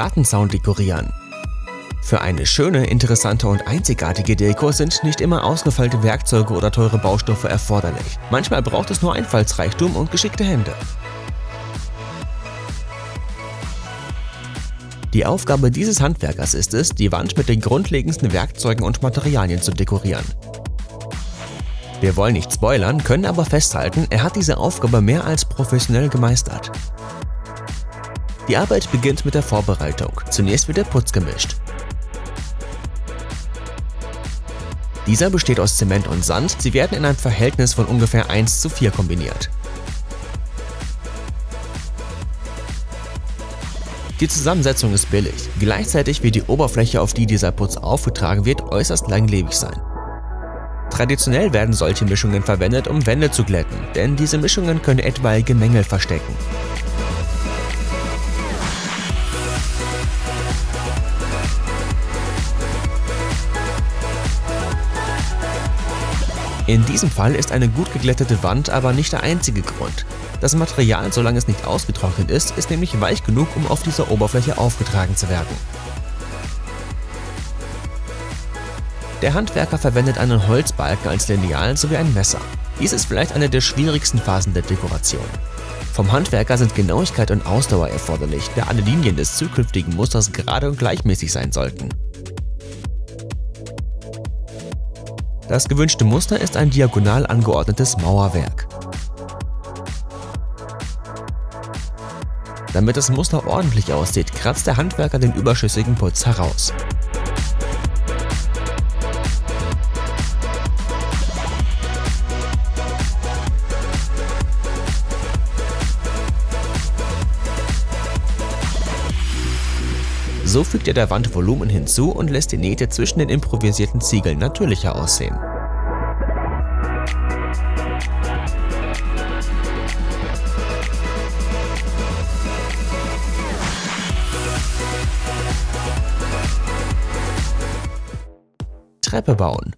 Gartenzaun dekorieren. Für eine schöne, interessante und einzigartige Deko sind nicht immer ausgefeilte Werkzeuge oder teure Baustoffe erforderlich. Manchmal braucht es nur Einfallsreichtum und geschickte Hände. Die Aufgabe dieses Handwerkers ist es, die Wand mit den grundlegendsten Werkzeugen und Materialien zu dekorieren. Wir wollen nicht spoilern, können aber festhalten, er hat diese Aufgabe mehr als professionell gemeistert. Die Arbeit beginnt mit der Vorbereitung. Zunächst wird der Putz gemischt. Dieser besteht aus Zement und Sand, sie werden in einem Verhältnis von ungefähr 1 zu 4 kombiniert. Die Zusammensetzung ist billig, gleichzeitig wird die Oberfläche, auf die dieser Putz aufgetragen wird, äußerst langlebig sein. Traditionell werden solche Mischungen verwendet, um Wände zu glätten, denn diese Mischungen können etwaige Mängel verstecken. In diesem Fall ist eine gut geglättete Wand aber nicht der einzige Grund. Das Material, solange es nicht ausgetrocknet ist, ist nämlich weich genug, um auf dieser Oberfläche aufgetragen zu werden. Der Handwerker verwendet einen Holzbalken als Lineal sowie ein Messer. Dies ist vielleicht eine der schwierigsten Phasen der Dekoration. Vom Handwerker sind Genauigkeit und Ausdauer erforderlich, da alle Linien des zukünftigen Musters gerade und gleichmäßig sein sollten. Das gewünschte Muster ist ein diagonal angeordnetes Mauerwerk. Damit das Muster ordentlich aussieht, kratzt der Handwerker den überschüssigen Putz heraus. So fügt er der Wand Volumen hinzu und lässt die Nähte zwischen den improvisierten Ziegeln natürlicher aussehen. Treppe bauen.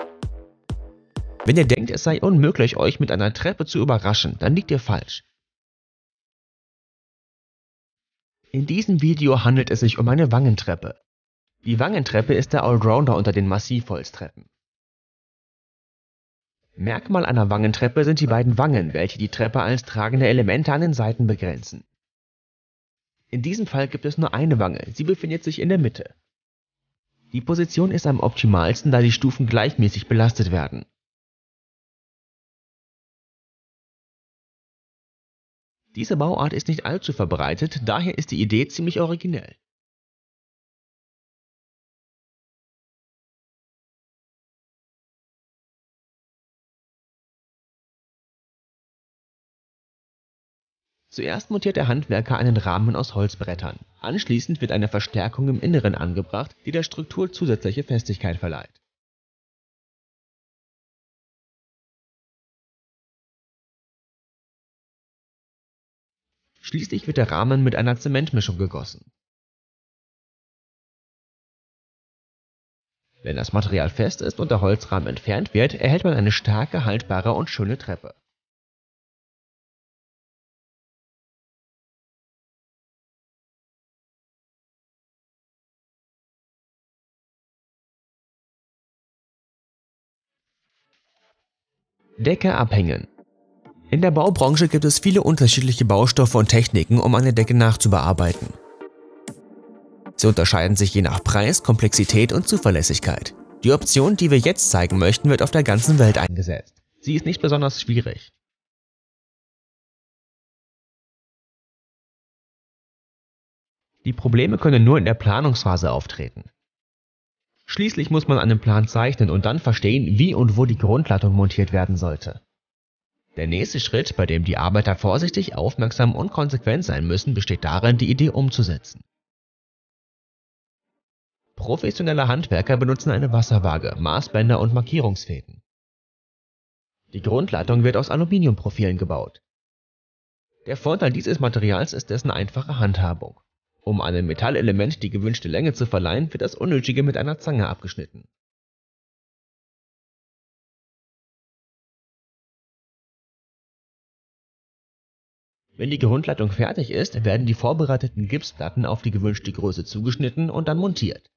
Wenn ihr denkt, es sei unmöglich, euch mit einer Treppe zu überraschen, dann liegt ihr falsch. In diesem Video handelt es sich um eine Wangentreppe. Die Wangentreppe ist der Allrounder unter den Massivholztreppen. Merkmal einer Wangentreppe sind die beiden Wangen, welche die Treppe als tragende Elemente an den Seiten begrenzen. In diesem Fall gibt es nur eine Wange, sie befindet sich in der Mitte. Die Position ist am optimalsten, da die Stufen gleichmäßig belastet werden. Diese Bauart ist nicht allzu verbreitet, daher ist die Idee ziemlich originell. Zuerst montiert der Handwerker einen Rahmen aus Holzbrettern. Anschließend wird eine Verstärkung im Inneren angebracht, die der Struktur zusätzliche Festigkeit verleiht Schließlich wird der Rahmen mit einer Zementmischung gegossen. Wenn das Material fest ist und der Holzrahmen entfernt wird, erhält man eine starke, haltbare und schöne Treppe. Decke abhängen in der Baubranche gibt es viele unterschiedliche Baustoffe und Techniken, um eine Decke nachzubearbeiten. Sie unterscheiden sich je nach Preis, Komplexität und Zuverlässigkeit. Die Option, die wir jetzt zeigen möchten, wird auf der ganzen Welt eingesetzt. Sie ist nicht besonders schwierig. Die Probleme können nur in der Planungsphase auftreten. Schließlich muss man einen Plan zeichnen und dann verstehen, wie und wo die Grundlattung montiert werden sollte. Der nächste Schritt, bei dem die Arbeiter vorsichtig, aufmerksam und konsequent sein müssen, besteht darin, die Idee umzusetzen. Professionelle Handwerker benutzen eine Wasserwaage, Maßbänder und Markierungsfäden. Die Grundleitung wird aus Aluminiumprofilen gebaut. Der Vorteil dieses Materials ist dessen einfache Handhabung. Um einem Metallelement die gewünschte Länge zu verleihen, wird das Unnötige mit einer Zange abgeschnitten Wenn die Grundleitung fertig ist, werden die vorbereiteten Gipsplatten auf die gewünschte Größe zugeschnitten und dann montiert.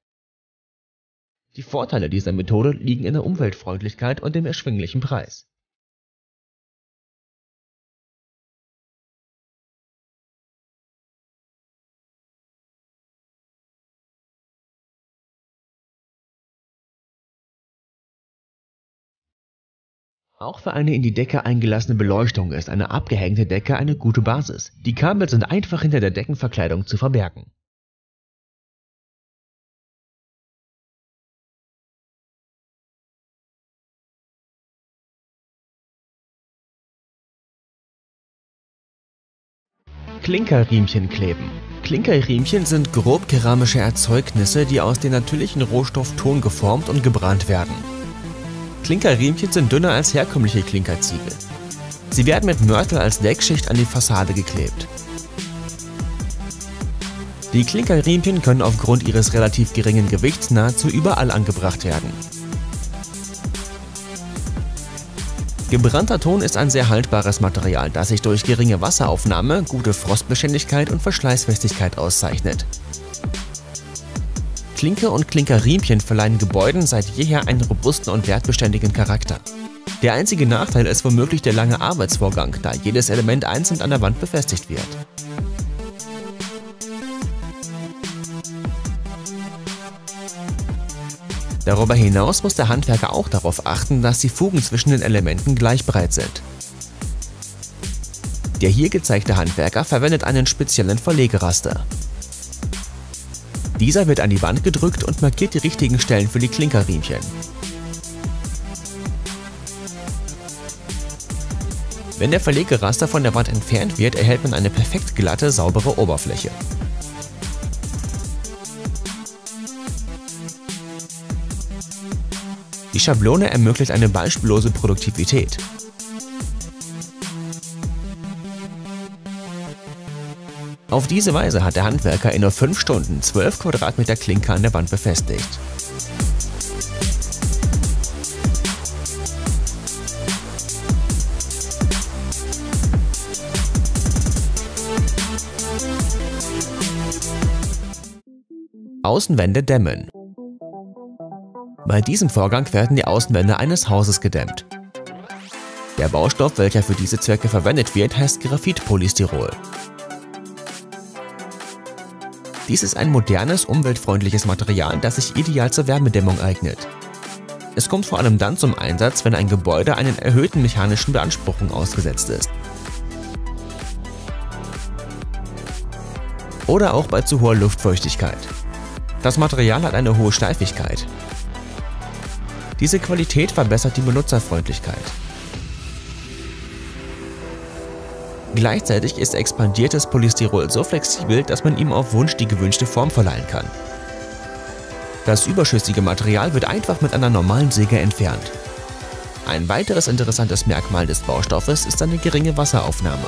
Die Vorteile dieser Methode liegen in der Umweltfreundlichkeit und dem erschwinglichen Preis. Auch für eine in die Decke eingelassene Beleuchtung ist eine abgehängte Decke eine gute Basis. Die Kabel sind einfach hinter der Deckenverkleidung zu verbergen. Klinkerriemchen kleben. Klinkerriemchen sind grob keramische Erzeugnisse, die aus dem natürlichen Rohstoff Ton geformt und gebrannt werden. Klinkerriemchen sind dünner als herkömmliche Klinkerziegel. Sie werden mit Mörtel als Deckschicht an die Fassade geklebt. Die Klinkerriemchen können aufgrund ihres relativ geringen Gewichts nahezu überall angebracht werden. Gebrannter Ton ist ein sehr haltbares Material, das sich durch geringe Wasseraufnahme, gute Frostbeständigkeit und Verschleißfestigkeit auszeichnet. Klinker und Klinkerriemchen verleihen Gebäuden seit jeher einen robusten und wertbeständigen Charakter. Der einzige Nachteil ist womöglich der lange Arbeitsvorgang, da jedes Element einzeln an der Wand befestigt wird. Darüber hinaus muss der Handwerker auch darauf achten, dass die Fugen zwischen den Elementen gleich breit sind. Der hier gezeigte Handwerker verwendet einen speziellen Verlegeraster. Dieser wird an die Wand gedrückt und markiert die richtigen Stellen für die Klinkerriemchen. Wenn der Verlegeraster von der Wand entfernt wird, erhält man eine perfekt glatte, saubere Oberfläche. Die Schablone ermöglicht eine beispiellose Produktivität. Auf diese Weise hat der Handwerker in nur 5 Stunden 12 Quadratmeter Klinker an der Wand befestigt. Außenwände dämmen. Bei diesem Vorgang werden die Außenwände eines Hauses gedämmt. Der Baustoff, welcher für diese Zwecke verwendet wird, heißt Graphitpolystyrol. Dies ist ein modernes, umweltfreundliches Material, das sich ideal zur Wärmedämmung eignet. Es kommt vor allem dann zum Einsatz, wenn ein Gebäude einen erhöhten mechanischen Beanspruchung ausgesetzt ist. Oder auch bei zu hoher Luftfeuchtigkeit. Das Material hat eine hohe Steifigkeit. Diese Qualität verbessert die Benutzerfreundlichkeit. Gleichzeitig ist expandiertes Polystyrol so flexibel, dass man ihm auf Wunsch die gewünschte Form verleihen kann. Das überschüssige Material wird einfach mit einer normalen Säge entfernt. Ein weiteres interessantes Merkmal des Baustoffes ist seine geringe Wasseraufnahme.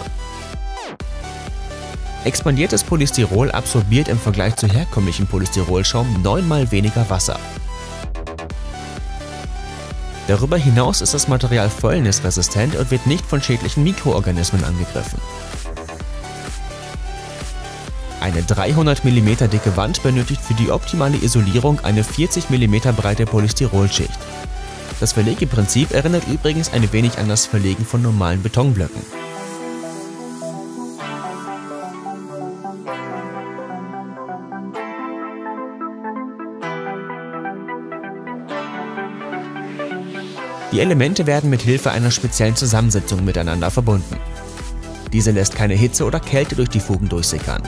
Expandiertes Polystyrol absorbiert im Vergleich zu herkömmlichem Polystyrolschaum neunmal weniger Wasser. Darüber hinaus ist das Material fäulnisresistent und wird nicht von schädlichen Mikroorganismen angegriffen. Eine 300 mm dicke Wand benötigt für die optimale Isolierung eine 40 mm breite Polystyrolschicht. Das Verlegeprinzip erinnert übrigens ein wenig an das Verlegen von normalen Betonblöcken. Die Elemente werden mit Hilfe einer speziellen Zusammensetzung miteinander verbunden. Diese lässt keine Hitze oder Kälte durch die Fugen durchsickern.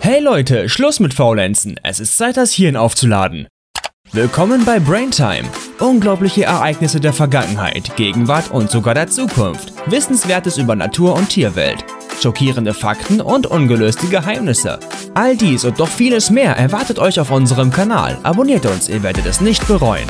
Hey Leute, Schluss mit Faulenzen. Es ist Zeit, das Hirn aufzuladen. Willkommen bei Braintime. Unglaubliche Ereignisse der Vergangenheit, Gegenwart und sogar der Zukunft. Wissenswertes über Natur und Tierwelt. Schockierende Fakten und ungelöste Geheimnisse. All dies und noch vieles mehr erwartet euch auf unserem Kanal. Abonniert uns, ihr werdet es nicht bereuen.